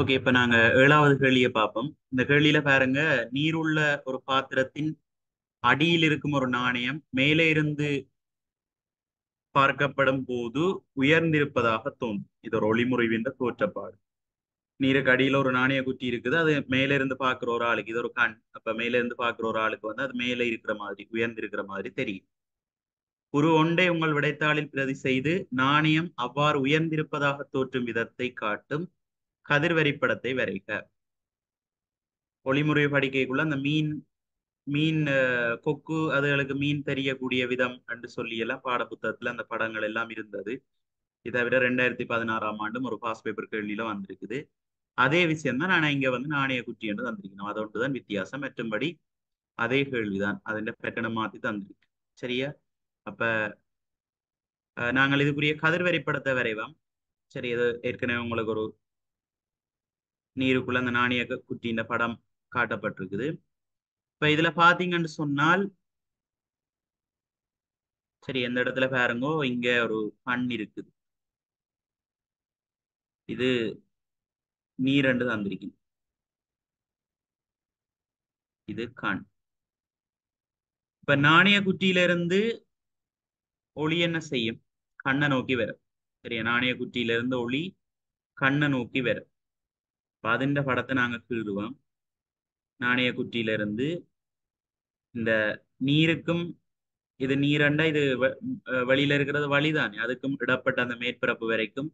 Okay இப்ப நாங்க ஏழாவது கேள்வியை பார்ப்போம். இந்த கேள்வியில பாருங்க நீருள்ள ஒரு பாத்திரத்தின் அடியில் இருக்கும் ஒரு நாணயம் மேலே இருந்து பார்க்கப்படும் போது உயர்ந்திருப்பதாக தோன்றும். இது ஒரு ஒளிமுறைவின்ற தோற்றப்பாடு. நீருக்கு அடியில ஒரு நாணய குட்டி இருக்குது அது மேல இருந்து பாக்குற ஒரு ஆளுக்கு இது ஒரு கண் அப்ப மேல இருந்து பாக்குற ஒரு ஆளுக்கு வந்து அது மேல இருக்கிற மாதிரி உயர்ந்திருக்கிற மாதிரி தெரியும். ஒரு ஒன்றை உங்கள் விடைத்தாளில் பிரதி செய்து நாணயம் அவ்வாறு உயர்ந்திருப்பதாக தோற்றும் விதத்தை காட்டும் கதிர்வரிப்படத்தை வரைக. ஒளிமுறை படிக்கைக்குள்ள அந்த மீன் மீன் கொக்கு அதுகளுக்கு மீன் தெரியக்கூடிய விதம் என்று சொல்லி எல்லாம் பாட புத்தகத்துல அந்த படங்கள் எல்லாம் இருந்தது. இதை விட ரெண்டாயிரத்தி பதினாறாம் ஆண்டும் ஒரு பாஸ் பேப்பர் கேள்வியில வந்திருக்குது. அதே விஷயம் தான் நான் இங்க வந்து நாணய குட்டி என்று தந்திருக்கணும். அதோண்டு தான் வித்தியாசம். மற்றும்படி அதே கேள்விதான். அதன் பேட்டர்னை மாத்தி தந்திருக்கு. சரியா? அப்ப அஹ், நாங்கள் இதுக்குரிய கதிர்வரிப்படத்தை வரைவோம். சரி இது ஏற்கனவே உங்களுக்கு ஒரு நீருக்குள்ள அந்த நாணய கு- படம் காட்டப்பட்டிருக்குது. இப்ப இதுல பாத்தீங்கன்னு சொன்னால் சரி எந்த இடத்துல பாருங்கோ இங்க ஒரு கண் இருக்குது. இது நீரண்டு தந்திருக்கேன் இது கண். இப்ப நாணய குட்டியில இருந்து ஒளி என்ன செய்யும்? கண்ணை நோக்கி வரும். சரியா? நாணய குட்டியில இருந்து ஒளி கண்ணை நோக்கி வரும். அப்போ படத்தை நாங்கள் கீழுடுவோம் நாணய குட்டியிலிருந்து இந்த நீருக்கும் இது நீரண்டா இது வழியில இருக்கிறது வழிதானே. அதுக்கும் இடப்பட்ட அந்த மேற்பரப்பு வரைக்கும்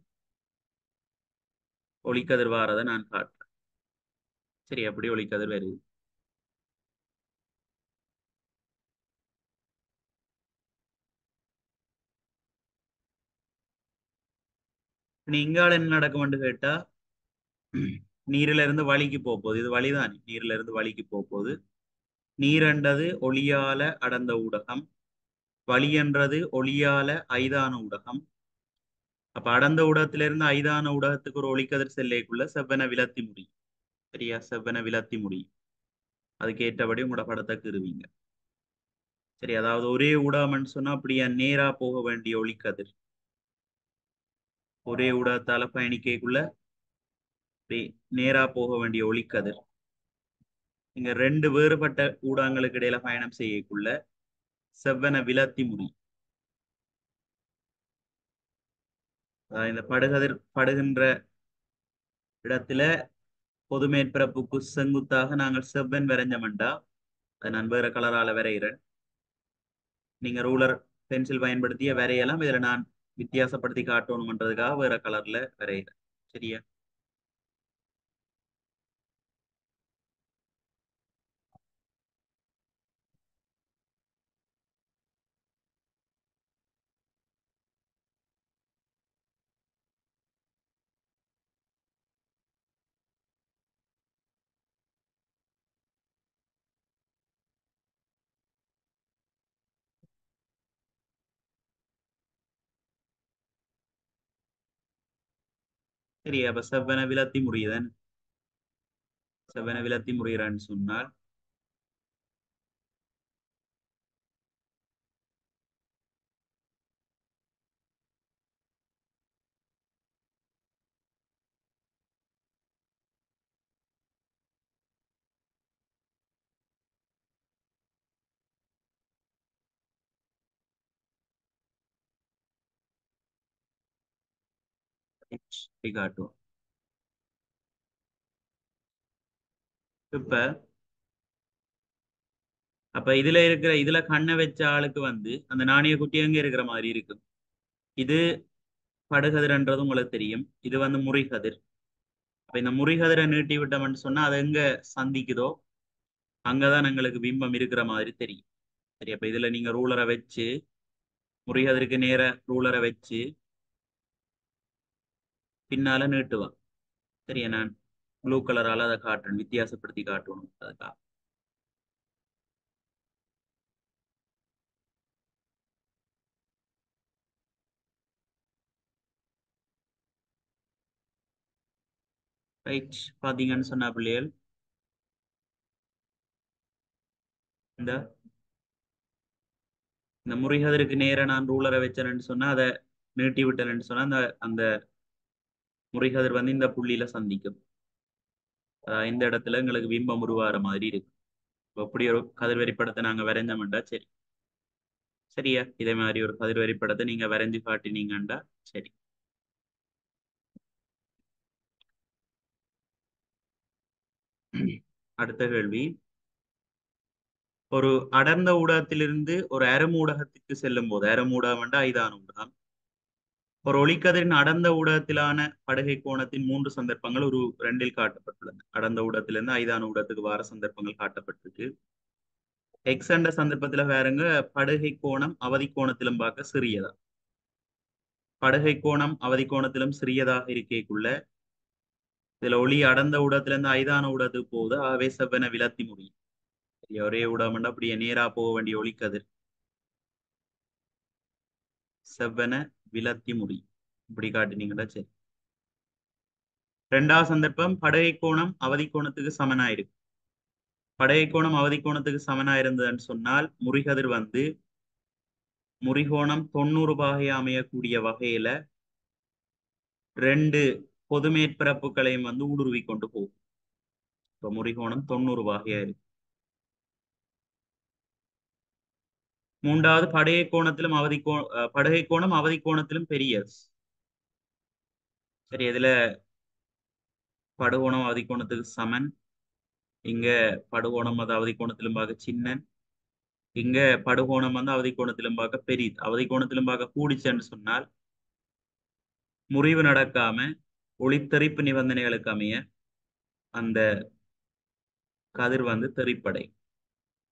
ஒளிக்கதிர் வாரதை நான் காட்டுறேன். சரி அப்படி ஒளிக்கதிர் வருது? நீங்கால என்ன நடக்கும் நடக்கும்னு கேட்டா நீரில இருந்து வழிக்கு போக போகுது இது வழிதான். நீர்ல இருந்து வழிக்கு போகுது நீரண்டது ஒளியால அடர்ந்த ஊடகம். வழியன்றது ஒளியால ஐதான ஊடகம். அப்ப அடர்ந்த ஊடகத்திலிருந்து ஐதான ஊடகத்துக்கு ஒரு ஒளிக்கதிர் செல்லைக்குள்ள செவ்வன விலத்தி முடியும் சரியா? செவ்வன விலத்தி முடியும் அதுக்கு ஏற்றபடி உங்களோட படத்தை கிருவீங்க. சரி அதாவது ஒரே ஊடகம்னு சொன்னா அப்படியா? நேரா போக வேண்டிய ஒளிக்கதிர். ஒரே ஊடகத்தால பயணிக்கக்குள்ள அப்படி நேரா போக வேண்டிய ஒளிக்கதிர். இங்க ரெண்டு வேறுபட்ட ஊடகங்களுக்கு இடையில பயணம் செய்யக்குள்ள செவ்வன விலத்தி முடி இந்த படுகதிர் படுகின்ற இடத்துல பொது மேற்பரப்புக்கு செங்குத்தாக நாங்கள் செவ்வன் வரைஞ்சமெண்டா? அதை நான் வேற கலரால வரைகிறேன். நீங்க ரூலர் பென்சில் பயன்படுத்திய வரையலாம். இதுல நான் வித்தியாசப்படுத்தி காட்டணும்ன்றதுக்காக வேற கலர்ல வரைகிறேன். சரியா? சரி அப்ப செவ்வன விலத்தி முடியுதன் செவ்வன விலத்தி முடிகிறேன்னு சொன்னால் இப்படி காட்டுவோம் இப்ப அப்ப இதுல இருக்கிற இதுல கண்ணை வச்ச ஆளுக்கு வந்து அந்த நாணய குட்டி எங்க இருக்கிற மாதிரி இருக்கும் இது படுகதிர்ன்றது உங்களுக்கு தெரியும். இது வந்து முறிகதிர். அப்ப இந்த முறிகதிரை நீட்டி விட்டோம்னு சொன்னா அது எங்க சந்திக்குதோ அங்கதான் எங்களுக்கு பிம்பம் இருக்கிற மாதிரி தெரியும். சரி அப்ப இதுல நீங்க ரூலரை வச்சு முறிகதிருக்கு நேர ரூலரை வச்சு பின்னால நீட்டுவான். சரியா? நான் ப்ளூ கலரால அதை காட்டணும் வித்தியாசப்படுத்தி காட்டணும். அதுக்காக. ரைட் பாத்தீங்கன்னு சொன்னா பிள்ளைகள் இந்த இந்த முறிகதிருக்கு நேர நான் ரூலரை வச்சேன்னு சொன்னா அதை நீட்டி விட்டேன்னு சொன்னா அந்த அந்த முறிகதிர் வந்து இந்த புள்ளியில சந்திக்கும். இந்த இடத்துல எங்களுக்கு பிம்பம் உருவாகிற மாதிரி இருக்கு அப்படி ஒரு கதிர்வரி படத்தை நாங்க வரைஞ்சோம்டா சரி. சரியா இதே மாதிரி ஒரு கதிர்வரி படத்தை நீங்க வரைஞ்சு காட்டினீங்கண்டா சரி. அடுத்த கேள்வி. ஒரு அடர்ந்த ஊடகத்திலிருந்து ஒரு அரம் ஊடகத்துக்கு செல்லும் போது அரம் ஊடகம் என்றால் ஐதான ஊடகம் ஒரு ஒளிக்கதிரின் அடர்ந்த ஊடகத்திலான படுகை கோணத்தின் மூன்று சந்தர்ப்பங்கள் ஒரு ரெண்டில் காட்டப்பட்டுள்ளன. அடர்ந்த ஊடகத்திலிருந்து ஐதான ஊடகத்துக்கு வார சந்தர்ப்பங்கள் காட்டப்பட்டிருக்கு. எக்ஸ் என்ற சந்தர்ப்பத்துல வேறங்க படுகை கோணம் அவதி கோணத்திலும் பார்க்க சிறியதா. படுகை கோணம் அவதி கோணத்திலும் சிறியதாக இருக்கேக்குள்ள இதுல ஒளி அடர்ந்த ஊடகத்திலிருந்து ஐதான ஊடகத்துக்கு போகுது ஆவே செவ்வென விலத்தி முடியும். ஒரே ஊடகம் அப்படியே நேரா போக வேண்டிய ஒளிக்கதிர். செவ்வென விலத்தி முடியும் இப்படி காட்டினீங்களா? சரி. ரெண்டாவது சந்தர்ப்பம் படகை கோணம் அவதி கோணத்துக்கு சமனாயிருக்கு. படகை கோணம் அவதி கோணத்துக்கு சமனாயிருந்ததுன்னு சொன்னால் முறிகதிர் வந்து முறிகோணம் தொண்ணூறு பாகை அமையக்கூடிய வகையில ரெண்டு பொது மேற்பரப்புகளையும் வந்து ஊடுருவி கொண்டு போகும். இப்ப முறிகோணம் தொண்ணூறு பாகையா இருக்கு. மூன்றாவது படுகை கோணத்திலும் அவதி கோ படுகை கோணம் அவதி கோணத்திலும் பெரியது. சரி இதுல படுகோணம் அவதி கோணத்துக்கு சமன். இங்க படுகோணம் அது அவதி கோணத்திலும் பார்க்க சின்னன். இங்க படுகோணம் வந்து அவதி கோணத்திலும் பார்க்க பெரிய அவதி கோணத்திலும் பார்க்க கூடிச்சுன்னு சொன்னால் முறிவு நடக்காம ஒளித்தெறிப்பு நிபந்தனைகளுக்கு அமைய அந்த கதிர் வந்து தெறிப்படை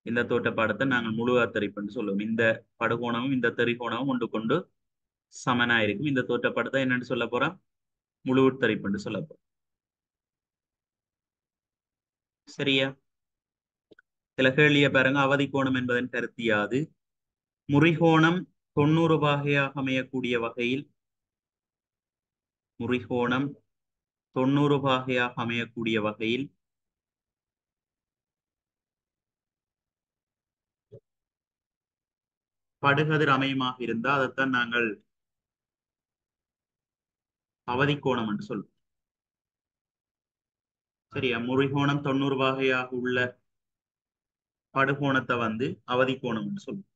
இந்த தோட்டப்பாடத்தை நாங்கள் முழு அத்தரிப்புன்னு சொல்லுவோம். இந்த படுகோணமும் இந்த தெறிகோணமும் ஒன்று கொண்டு சமனா இருக்கும் இந்த தோற்றப்படத்தை என்னன்னு சொல்ல போறோம்? முழு உட்தரிப்புன்னு சொல்ல போறோம். சரியா? சில கேள்விய பாருங்க. அவதி கோணம் என்பதன் கருத்தியாது முறிகோணம் தொண்ணூறு பாகையாக அமையக்கூடிய வகையில் முறிகோணம் தொண்ணூறு பாகையாக அமையக்கூடிய வகையில் படுகதிர் அமையமாக இருந்தால் அதைத்தான் நாங்கள் அவதிக்கோணம் என்று சொல்லுவோம். சரியா? முறிகோணம் தொண்ணூறு வகையாக உள்ள படுகோணத்தை வந்து அவதிக்கோணம் என்று சொல்லுவோம்.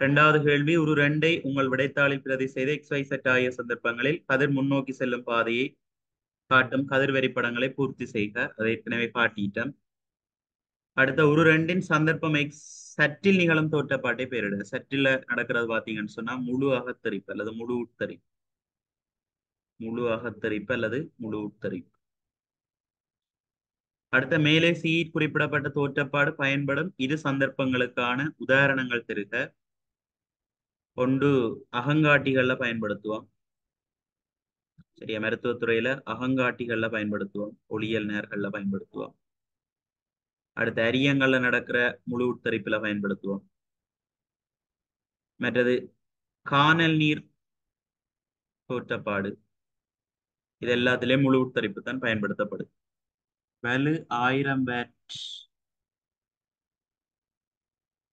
இரண்டாவது கேள்வி ஒரு ரெண்டை உங்கள் விடைத்தாளில் பிரதி செய்த எக்ஸ் ஒய் செட் ஆகிய சந்தர்ப்பங்களில் கதிர் முன்னோக்கி செல்லும் பாதையை காட்டும் கதிர் வெறிப்படங்களை பூர்த்தி செய்க. அதை ஏற்கனவே காட்டிட்டோம் அடுத்த ஒரு ரெண்டின் சந்தர்ப்பம் எக்ஸ் சற்றில் நிகழும் தோற்றப்பாட்டை பேரிடுங்க சற்றில நடக்கிறது பாத்தீங்கன்னு சொன்னா முழு அகத்தரிப்பு அல்லது முழு உட்தரிப்பு. முழு அகத்தரிப்பு அல்லது முழு உட்தரிப்பு. அடுத்த மேலே சீட் குறிப்பிடப்பட்ட தோற்றப்பாடு பயன்படும் இரு சந்தர்ப்பங்களுக்கான உதாரணங்கள் தெரிக. ஒன்று அகங்காட்டிகள்ல பயன்படுத்துவோம். சரியா? மருத்துவத்துறையில அகங்காட்டிகள்ல பயன்படுத்துவோம். ஒளியல் நேர்களில் பயன்படுத்துவோம். அடுத்து அரியங்கள்ல நடக்கிற முழு உட்தரிப்புல பயன்படுத்துவோம். மற்றது காணல் நீர் தோற்றப்பாடு. இது எல்லாத்திலையும் முழு உட்தரிப்பு தான் பயன்படுத்தப்படுது வலு ஆயிரம் பேட்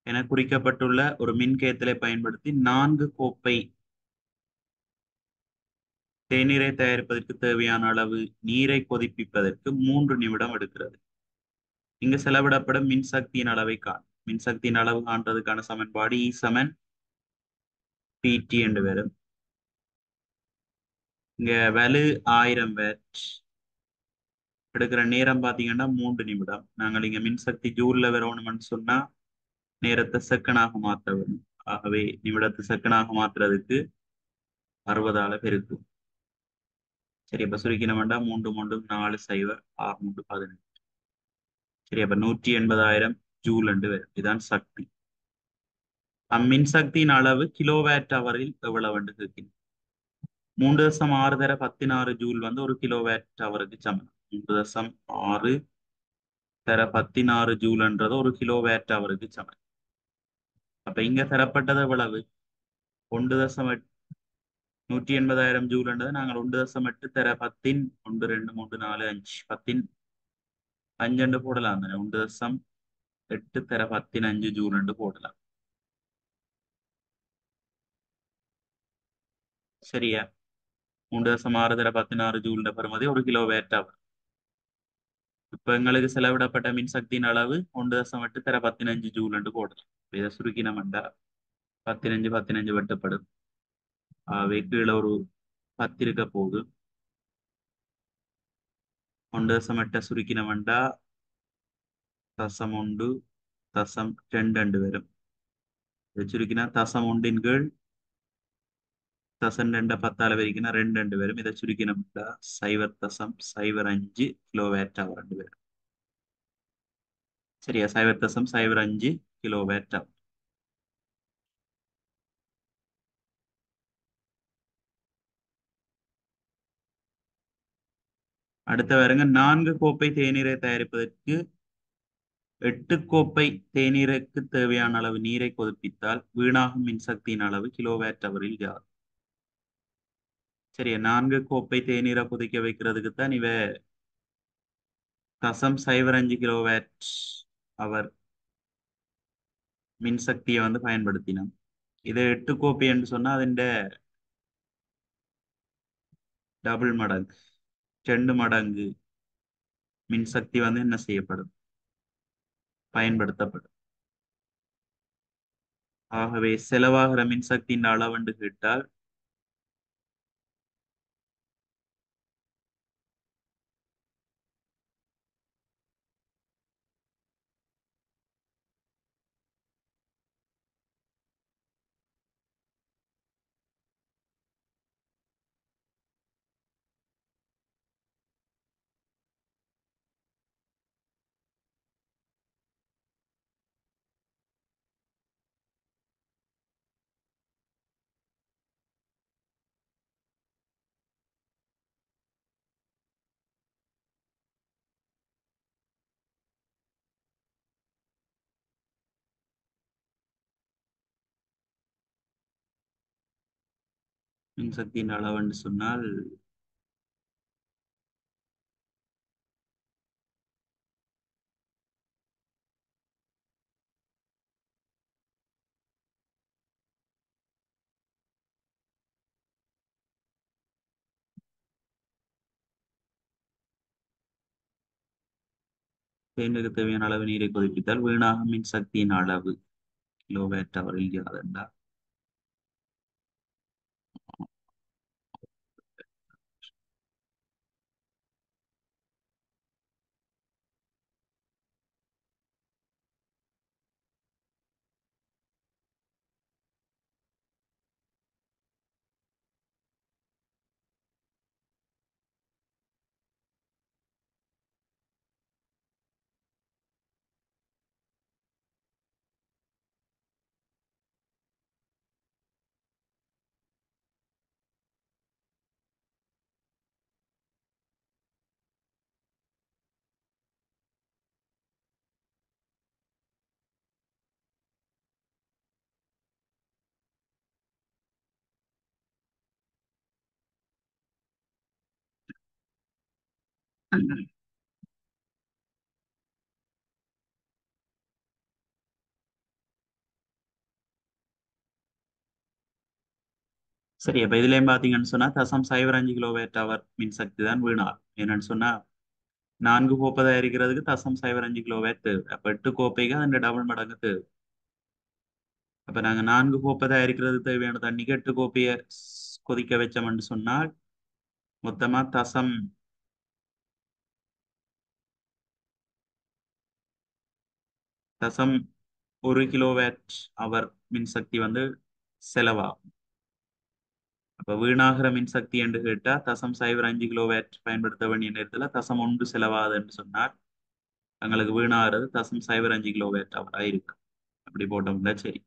என குறிக்கப்பட்டுள்ள ஒரு மின்கேத்தலை பயன்படுத்தி நான்கு கோப்பை தேநீரை தயாரிப்பதற்கு தேவையான அளவு நீரை கொதிப்பிப்பதற்கு மூன்று நிமிடம் எடுக்கிறது. இங்கு செலவிடப்படும் மின்சக்தியின் அளவை காண் மின்சக்தியின் அளவு காண்றதுக்கான சமன்பாடு இ சமன் பிடி என்று வரும். இங்க வலு ஆயிரம் வேட் எடுக்கிற நேரம் பாத்தீங்கன்னா மூன்று நிமிடம். நாங்கள் இங்க மின்சக்தி ஜூல்ல வரணும்னு சொன்னா நேரத்தை செக்கனாக மாற்ற வேணும் ஆகவே நிமிடத்தை செக்கனாக மாற்றுறதுக்கு அறுபதால பெருக்கும். சரி அப்ப சுருக்கின வேண்டாம். மூன்று மூன்று நாலு சைவர் ஆறு மூன்று பதினெட்டு. சரி அப்ப நூற்றி எண்பதாயிரம் ஜூல் என்று வரும். இதுதான் சக்தி. அம்மின்சக்தியின் அளவு கிலோவேட் அவரில் எவ்வளவு என்று கேட்கிறேன். மூன்று தசம் ஆறு தர பத்தினாறு ஜூல் வந்து ஒரு கிலோவேட் அவருக்கு சமம். மூன்று தசம் ஆறு தர பத்தினாறு ஜூல்ன்றது ஒரு கிலோவேட் அவருக்கு சமம். அப்ப இங்க தரப்பட்டது எவ்வளவு? ஒன்று தசம் எட்டு நூற்றி எண்பதாயிரம் ஜூல்ன்றது நாங்கள் ஒன்று தசம் எட்டு தர பத்தின் ஒன்று ரெண்டு மூன்று நாலு அஞ்சு பத்தின் அஞ்சண்டு போடலாம் தானே ஒன்று தசம் எட்டு தர பத்தின் அஞ்சு ஜூல் ரெண்டு போடலாம் சரியா மூன்று தசம் ஆறு தர பதினாறு ஜூல்ட பெறுமதி ஒரு கிலோ வேட் அவர் இப்ப எங்களுக்கு செலவிடப்பட்ட மின்சக்தியின் அளவு ஒன்று தசம் எட்டு தர பதினஞ்சு ஜூல் போடலாம் இதை சுருக்கினோம்டா பதினஞ்சு பதினஞ்சு வெட்டப்படும் ஆகவே கீழே ஒரு பத்து இருக்க போகுது ஒன்று தசம் எட்ட சுருக்கினவண்டா தசம் ஒன்று தசம் ரெண்டு ரெண்டு வரும். இது சுருக்கினா தசம் ஒன்றின் கீழ் தசம் ரெண்ட பத்தால வரைக்கும் ரெண்டு ரெண்டு வரும். இதை சுருக்கினோம்டா சைவர் தசம் சைவர் அஞ்சு கிலோ வேட் அவர் ரெண்டு பேரும் சரியா? சைவர் அடுத்த வருங்க நான்கு கோப்பை தேநீரை தயாரிப்பதற்கு எட்டு கோப்பை தேநீருக்கு தேவையான அளவு நீரை கொதிப்பித்தால் வீணாகும் மின்சக்தியின் அளவு கிலோவேட் அவரில் யாது சரியா நான்கு கோப்பை தேநீரை கொதிக்க வைக்கிறதுக்கு தான் இவ தசம் சைவர் அஞ்சு கிலோவேட் அவர் மின்சக்தியை வந்து பயன்படுத்தினோம் இதை எட்டு கோப்பை என்று சொன்னா அதிண்ட டபுள் மடங்கு. ரெண்டு மடங்கு மின்சக்தி வந்து என்ன செய்யப்படும்? பயன்படுத்தப்படும். ஆகவே செலவாகிற மின்சக்தியின் அளவென்று கேட்டால் மின்சக்தியின் அளவுன்னு சொன்னால் தேனுக்கு தேவையான அளவு நீரை கொதிப்பித்தால் மின் சக்தியின் அளவு. கிலோவேட் அவரில் யாதென்றா சரி அப்ப இதுலயும் பாத்தீங்கன்னு சொன்னா தசம் சைவர் அஞ்சு கிலோவேட் அவர் மின்சக்தி தான் வீணாகும் என்னன்னு சொன்னா நான்கு கோப்பை தயாரிக்கிறதுக்கு தசம் சைவர் அஞ்சு கிலோவேட் தேவை அப்ப எட்டு கோப்பைக்கு அந்த டபுள் மடங்கு தேவை அப்ப நாங்க நான்கு கோப்பை தயாரிக்கிறதுக்கு தேவையான தண்ணிக்கு எட்டு கோப்பையை கொதிக்க வச்சோம்னு சொன்னால் மொத்தமா தசம் தசம் ஒரு கிலோவேட் அவர் மின்சக்தி வந்து செலவாகும். அப்ப வீணாகிற மின்சக்தி என்று கேட்டால் தசம் சைபர் அஞ்சு கிலோவேட் பயன்படுத்த வேண்டிய நேரத்தில் தசம் ஒன்று செலவாகுது என்று சொன்னால் எங்களுக்கு வீணாகிறது தசம் சைவர் அஞ்சு கிலோவேட் அவராக இருக்கு அப்படி போட்டோம்னா சரி.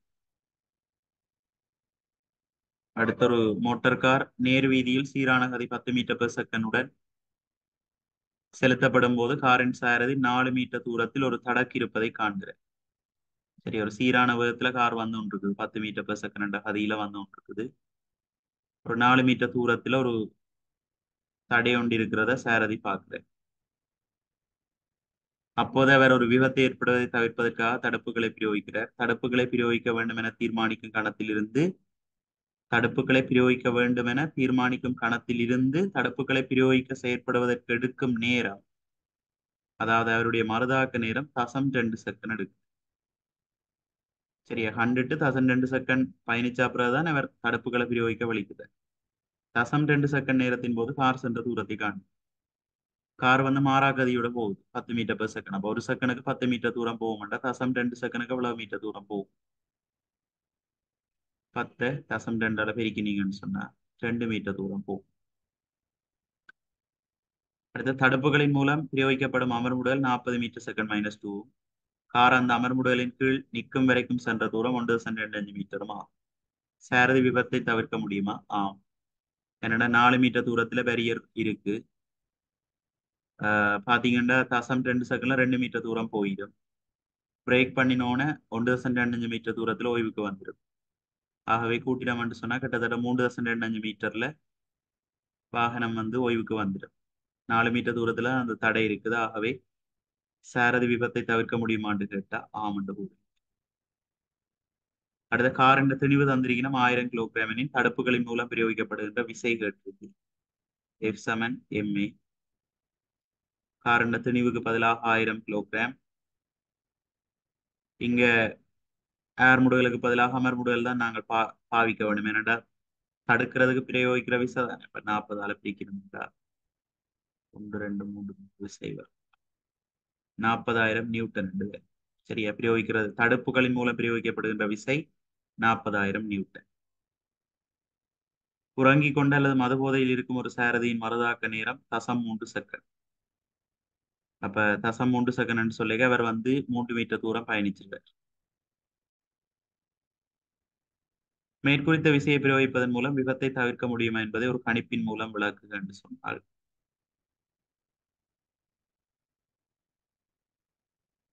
அடுத்த ஒரு மோட்டார் கார் நேர் வீதியில் சீரான கதி பத்து மீட்டர் பெர் செகண்டுடன் செலுத்தப்படும் போது காரின் சாரதி நாலு மீட்டர் தூரத்தில் ஒரு தடக்கு இருப்பதை காண்கிறேன். சரி ஒரு சீரான வேகத்துல கார் வந்து கொண்டிருக்குது. பத்து மீட்டர் பெர் செகண்ட் கதியில வந்து கொண்டிருக்குது. ஒரு நாலு மீட்டர் தூரத்துல ஒரு தடை ஒன்று இருக்கிறத சாரதி பார்க்கிறேன் அப்போது அவர் ஒரு விபத்தை ஏற்படுவதை தவிர்ப்பதற்காக தடுப்புகளை பிரயோகிக்கிறார். தடுப்புகளை பிரயோகிக்க வேண்டும் என தீர்மானிக்கும் கணத்திலிருந்து தடுப்புகளை பிரயோகிக்க வேண்டும் என தீர்மானிக்கும் கணத்தில் இருந்து தடுப்புகளை பிரயோகிக்க செயற்படுவதற்கு எடுக்கும் நேரம் அதாவது அவருடைய மருதாக்க நேரம் தசம் ரெண்டு செகண்ட் எடுக்கும். சரியா ஹண்ட்ரட் தசம் ரெண்டு செகண்ட் பயணிச்ச அப்புறம்தான் அவர் தடுப்புகளை பிரயோகிக்க வலிக்குது தசம் ரெண்டு செகண்ட் நேரத்தின் போது கார் சென்ற தூரத்தை காணும் கார் வந்து மாறாகதியோட போகுது பத்து மீட்டர் பர் செகண்ட் அப்போ ஒரு செகண்டுக்கு பத்து மீட்டர் தூரம் போக மாட்டா தசம் ரெண்டு செகண்டுக்கு எவ்வளவு மீட்டர் தூரம் போகும் பத்து தசம் ரெண்டால பெருக்கினீங்கன்னு சொன்னா ரெண்டு மீட்டர் தூரம் போகும் அடுத்த தடுப்புகளின் மூலம் பிரயோகிக்கப்படும் அமர்வுடல் நாற்பது மீட்டர் செகண்ட் மைனஸ் டூ கார் அந்த அமர்முடலின் கீழ் நிற்கும் வரைக்கும் சென்ற தூரம் ஒன்று சென்ற ரெண்டு அஞ்சு மீட்டரும் ஆகும் சாரதி விபத்தை தவிர்க்க முடியுமா? ஆம். என்னடா நாலு மீட்டர் தூரத்துல பேரியர் இருக்கு. ஆஹ் தசம் ரெண்டு செகண்ட்ல ரெண்டு மீட்டர் தூரம் போயிடும். பிரேக் பண்ணினோன்னே ஒன்று தசம் ரெண்டு அஞ்சு மீட்டர் தூரத்துல ஓய்வுக்கு வந்துடும் ஆகவே கூட்டிடம்னு சொன்னா கிட்டத்தட்ட மூன்று தசம் ரெண்டு அஞ்சு மீட்டர்ல வாகனம் வந்து ஓய்வுக்கு வந்துடும் நாலு மீட்டர் தூரத்துல அந்த தடை இருக்குது. ஆகவே சாரதி விபத்தை தவிர்க்க முடியுமான்னு கேட்டா ஆமண்டு கூடு அடுத்த காரின் திணிவு தந்திரிக்கணும் ஆயிரம் கிலோகிராமினின் தடுப்புகளின் மூலம் பிரயோகிக்கப்படுகின்ற விசை கேட்டிருக்கு. எஃப் செவன் எம்ஏ காரண்ட திணிவுக்கு பதிலாக ஆயிரம் கிலோகிராம். இங்க ஏர் முடுகளுக்கு பதிலாக அமர் முடுகள் தான் நாங்கள் பா பாவிக்க வேண்டும். ஏனென்றா தடுக்கிறதுக்கு பிரயோகிக்கிற விசை தானே. இப்ப நாற்பதால பிரிக்கணும்டா ஒன்று ரெண்டு மூன்று விசை வரும். நாற்பதாயிரம் நியூட்டன் என்று சரியா? பிரயோகிக்கிறது. தடுப்புகளின் மூலம் பிரயோகிக்கப்படுகின்ற விசை நாற்பதாயிரம் நியூட்டன். உறங்கிக் கொண்டு அல்லது மதுபோதையில் இருக்கும் ஒரு சாரதியின் மருதாக்க நேரம் தசம் மூன்று செகண்ட் அப்ப தசம் மூன்று செகண்ட் சொல்லிக்க அவர் வந்து மூன்று மீட்டர் தூரம் பயணிச்சிருக்கார். மேற்குறித்த விசையை பிரயோகிப்பதன் மூலம் விபத்தை தவிர்க்க முடியுமா என்பதை ஒரு கணிப்பின் மூலம் விளக்குக என்று சொன்னார்.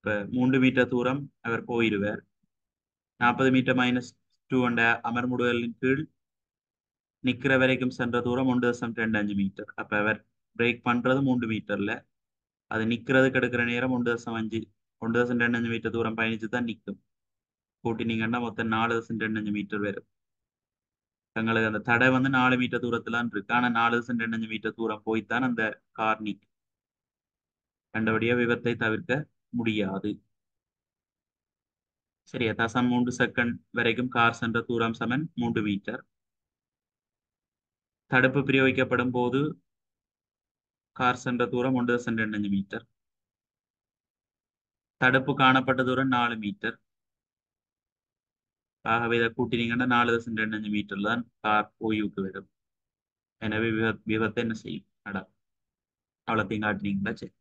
இப்போ மூன்று மீட்டர் தூரம் அவர் போயிடுவார் நாற்பது மீட்டர் மைனஸ் டூ அண்ட் அமர்முடுதலின் கீழ் நிக்கிற வரைக்கும் சென்ற தூரம் ஒன்று தசம் ரெண்டு அஞ்சு மீட்டர் அப்ப அவர் பிரேக் பண்றது மூன்று மீட்டர்ல அது நிற்கிறதுக்கு எடுக்கிற நேரம் ஒன்று தசம் அஞ்சு ஒன்று தசம் ரெண்டு அஞ்சு மீட்டர் தூரம் பயணித்து தான் நிற்கும் கூட்டினீங்கன்னா மொத்தம் நாலு தசம் ரெண்டு அஞ்சு மீட்டர் வரும். தங்களுக்கு அந்த தடை வந்து நாலு மீட்டர் தூரத்துலான் இருக்கு. ஆனா நாலு தசம் ரெண்டு அஞ்சு மீட்டர் தூரம் போய்த்தான் அந்த கார் நிற்கும் கண்டபடியாக விபத்தை தவிர்க்க முடியாது. சரியா தசம் மூன்று செகண்ட் வரைக்கும் கார் சென்ற தூரம் சமன். மூன்று மீட்டர் தடுப்பு பிரயோகிக்கப்படும் போது கார் சென்ற தூரம் ஒன்று தசம் ரெண்டு அஞ்சு மீட்டர் தடுப்பு காணப்பட்ட தூரம் நாலு மீட்டர் ஆகவே இதை கூட்டினீங்கன்னா நாலு தசம் ரெண்டு அஞ்சு மீட்டர் தான் கார் ஓய்வுக்கு வரும். எனவே விபத்தை என்ன செய்யும்? அடா. அவ்வளோத்தையும் காட்டினீங்களா? சரி.